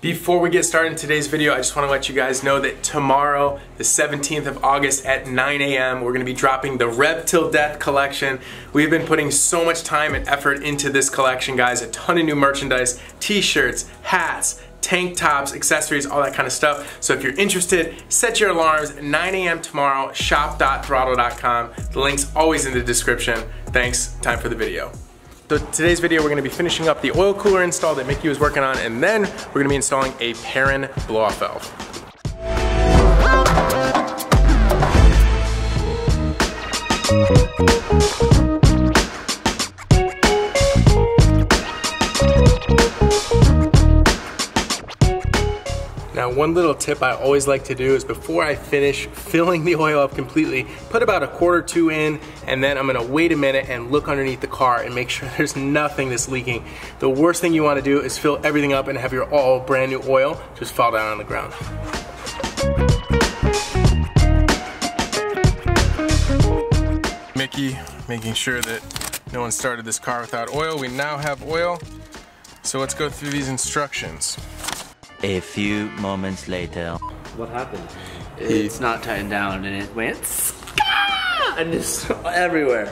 Before we get started in today's video, I just want to let you guys know that tomorrow, the 17th of August at 9 a.m., we're going to be dropping the Rev Till Death collection. We've been putting so much time and effort into this collection, guys. A ton of new merchandise, t-shirts, hats, tank tops, accessories, all that kind of stuff. So if you're interested, set your alarms, 9 a.m. tomorrow, shop.throtl.com. The link's always in the description. Thanks, time for the video. So today's video we're going to be finishing up the oil cooler install that Mickey was working on and then we're going to be installing a Perrin blow-off valve. One little tip I always like to do is before I finish filling the oil up completely, put about a quarter two in and then I'm gonna wait a minute and look underneath the car and make sure there's nothing that's leaking. The worst thing you wanna do is fill everything up and have your all brand new oil just fall down on the ground. Mickey making sure that no one started this car without oil. We now have oil, so let's go through these instructions. A few moments later. What happened? It's not tightened down and it went and it's everywhere.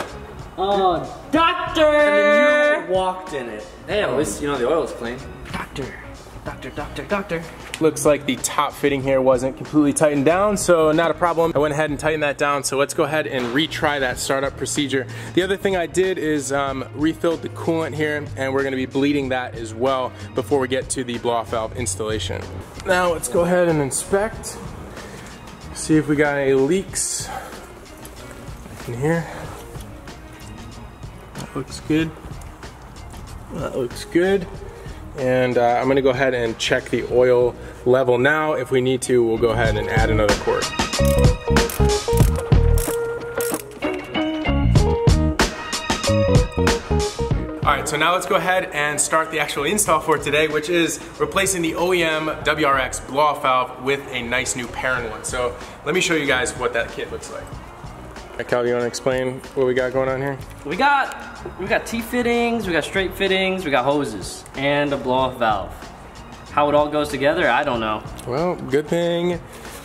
Oh, doctor! And then you walked in it. Hey, at least you know the oil's clean. Doctor, doctor, doctor, doctor. Looks like the top fitting here wasn't completely tightened down, so not a problem. I went ahead and tightened that down, so let's go ahead and retry that startup procedure. The other thing I did is um, refilled the coolant here, and we're gonna be bleeding that as well before we get to the blow-off valve installation. Now let's go ahead and inspect, see if we got any leaks in here. That looks good. That looks good and uh, I'm gonna go ahead and check the oil level now. If we need to, we'll go ahead and add another quart. All right, so now let's go ahead and start the actual install for today, which is replacing the OEM WRX blow-off valve with a nice new Perrin one. So let me show you guys what that kit looks like. Cal, you want to explain what we got going on here? We got we got T fittings, we got straight fittings, we got hoses, and a blow-off valve. How it all goes together, I don't know. Well, good thing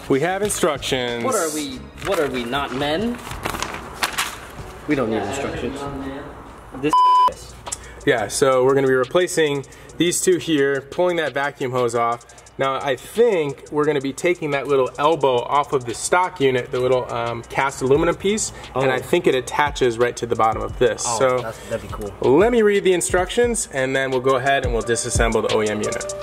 we have instructions. What are we? What are we? Not men? We don't need instructions. This. Yeah, so we're gonna be replacing these two here, pulling that vacuum hose off. Now I think we're gonna be taking that little elbow off of the stock unit, the little um, cast aluminum piece, oh. and I oh. think it attaches right to the bottom of this. Oh, so that'd be cool. Let me read the instructions and then we'll go ahead and we'll disassemble the OEM unit.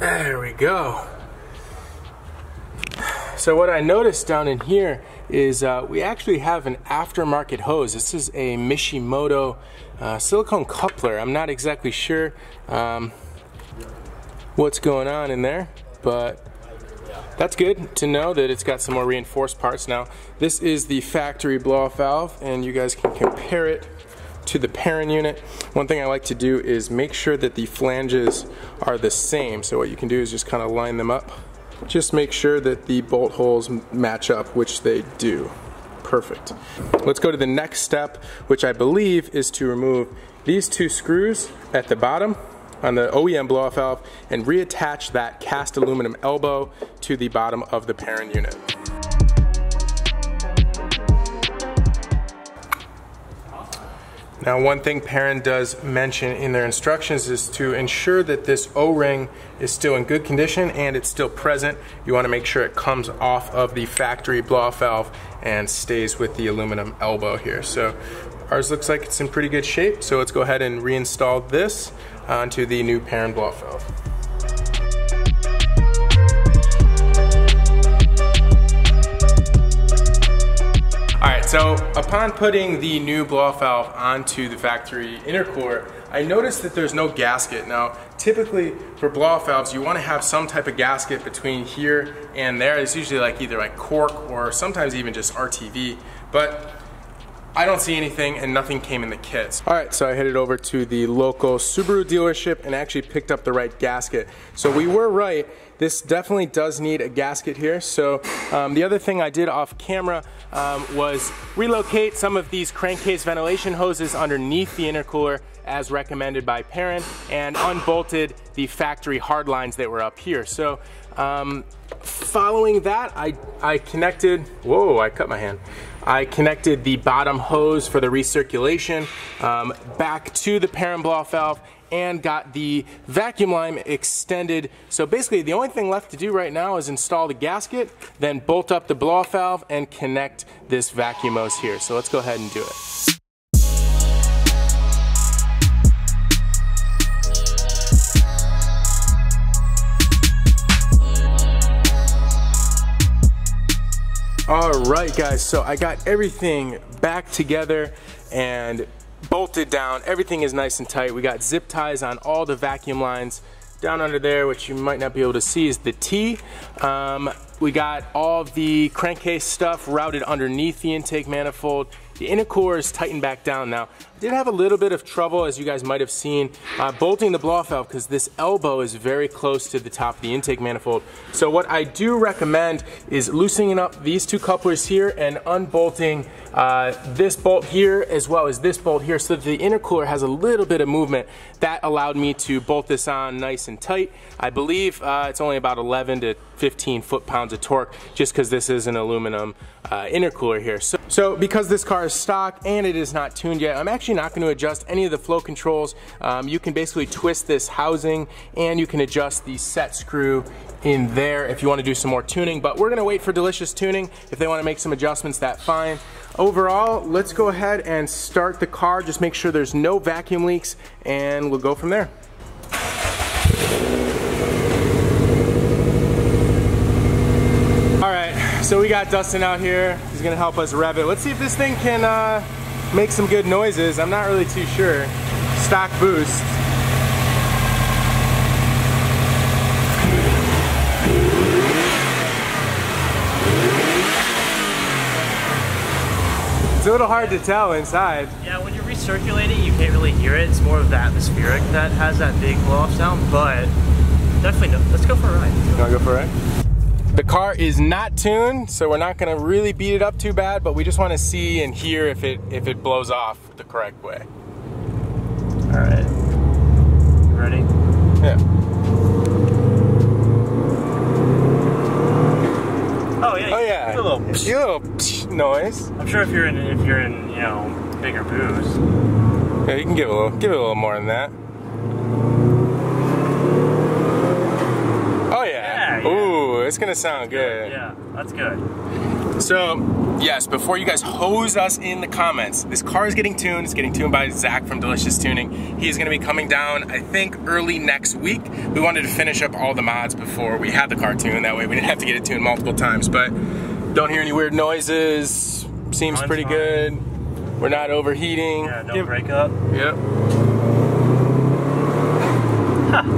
There we go. So what I noticed down in here is uh, we actually have an aftermarket hose. This is a Mishimoto uh, silicone coupler. I'm not exactly sure um, what's going on in there, but that's good to know that it's got some more reinforced parts. Now, this is the factory blow-off valve, and you guys can compare it to the Perrin unit. One thing I like to do is make sure that the flanges are the same. So what you can do is just kind of line them up just make sure that the bolt holes match up, which they do. Perfect. Let's go to the next step, which I believe is to remove these two screws at the bottom on the OEM blow-off valve and reattach that cast aluminum elbow to the bottom of the Perrin unit. Now one thing Perrin does mention in their instructions is to ensure that this O-ring is still in good condition and it's still present. You want to make sure it comes off of the factory blow-off valve and stays with the aluminum elbow here. So ours looks like it's in pretty good shape. So let's go ahead and reinstall this uh, onto the new Perrin blow-off valve. So upon putting the new blow-off valve onto the factory intercooler, I noticed that there's no gasket. Now, typically for blow-off valves, you wanna have some type of gasket between here and there. It's usually like either like cork or sometimes even just RTV. But I don't see anything and nothing came in the kits. All right, so I headed over to the local Subaru dealership and actually picked up the right gasket. So we were right. This definitely does need a gasket here. So um, the other thing I did off camera um, was relocate some of these crankcase ventilation hoses underneath the intercooler as recommended by Perrin and unbolted the factory hard lines that were up here. So um, following that, I, I connected, whoa, I cut my hand. I connected the bottom hose for the recirculation um, back to the Perrin blow off valve and got the vacuum line extended. So basically the only thing left to do right now is install the gasket, then bolt up the blow off valve and connect this vacuum hose here. So let's go ahead and do it. All right, guys, so I got everything back together and bolted down. Everything is nice and tight. We got zip ties on all the vacuum lines. Down under there, which you might not be able to see, is the T. Um, we got all the crankcase stuff routed underneath the intake manifold. The intercooler is tightened back down now. Did have a little bit of trouble, as you guys might have seen, uh, bolting the blow-off valve because this elbow is very close to the top of the intake manifold. So what I do recommend is loosening up these two couplers here and unbolting uh, this bolt here as well as this bolt here so that the intercooler has a little bit of movement. That allowed me to bolt this on nice and tight. I believe uh, it's only about 11 to 15 foot-pounds of torque just because this is an aluminum uh, intercooler here. So, so because this car is stock and it is not tuned yet, I'm actually not going to adjust any of the flow controls. Um, you can basically twist this housing and you can adjust the set screw in there if you want to do some more tuning, but we're going to wait for Delicious Tuning. If they want to make some adjustments, that fine. Overall, let's go ahead and start the car. Just make sure there's no vacuum leaks and we'll go from there. All right, so we got Dustin out here. He's gonna help us rev it. Let's see if this thing can uh, make some good noises. I'm not really too sure. Stock boost. It's a little hard to tell inside. Yeah, when you recirculate it, you can't really hear it. It's more of the atmospheric that has that big blow off sound, but definitely no. Let's go for a ride. You wanna go for a ride? The car is not tuned, so we're not gonna really beat it up too bad, but we just wanna see and hear if it if it blows off the correct way. All right. Ready? Yeah. Oh yeah. Oh yeah. A little. You little psh noise. I'm sure if you're in if you're in you know bigger booze. Yeah, you can give a little give it a little more than that. Oh yeah. Yeah, yeah. Ooh, it's gonna sound good. Yeah, that's good. So, yes, before you guys hose us in the comments, this car is getting tuned. It's getting tuned by Zach from Delicious Tuning. He's gonna be coming down, I think, early next week. We wanted to finish up all the mods before we had the car tuned. That way we didn't have to get it tuned multiple times. But don't hear any weird noises. Seems Mine's pretty fine. good. We're not overheating. Yeah, no Give- breakup. Yep.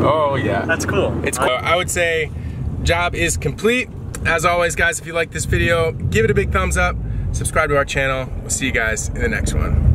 Oh yeah. That's cool. It's cool. I would say job is complete. As always, guys, if you like this video, give it a big thumbs up. Subscribe to our channel. We'll see you guys in the next one.